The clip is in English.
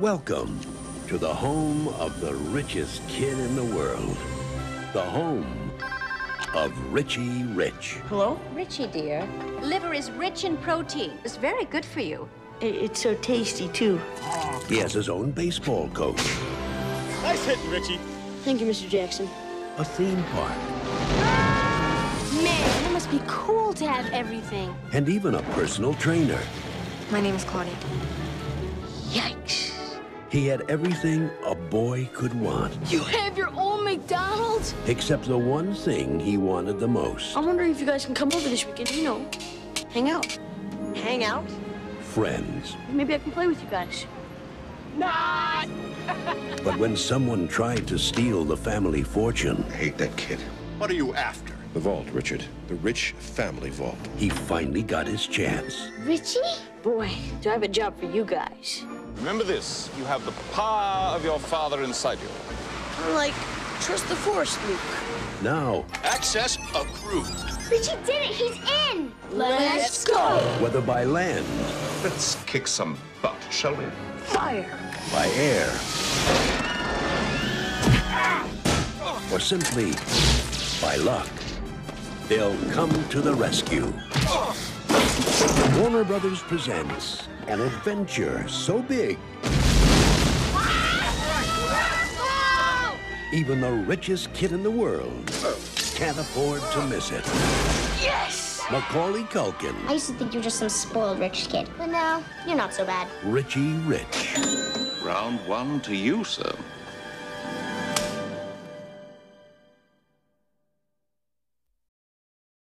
Welcome to the home of the richest kid in the world. The home of Richie Rich. Hello? Richie, dear, liver is rich in protein. It's very good for you. It's so tasty, too. He has his own baseball coach, Nice hitting, Richie. Thank you, Mr. Jackson. a theme park, Man, it must be cool to have everything. and even a personal trainer. My name is Claudia. Yikes. He had everything a boy could want, You have your own McDonald's? except the one thing he wanted the most I'm wondering if you guys can come over this weekend, you know, hang out. Hang out? friends. Maybe I can play with you guys. Not! but when someone tried to steal the family fortune, I hate that kid. What are you after? The vault, Richard. The rich family vault. he finally got his chance. Richie? Boy, do I have a job for you guys. Remember this. You have the power of your father inside you. Like, trust the force, Luke. Now, Access approved. Richie did it. He's in. Let's go. whether by land, Let's kick some butt, shall we? Fire! by air, or simply by luck, they'll come to the rescue. Warner Brothers presents an adventure so big, even the richest kid in the world can't afford to miss it. Yes! Macaulay Culkin, I used to think you were just some spoiled rich kid, but now you're not so bad. Richie Rich. Round one to you, sir.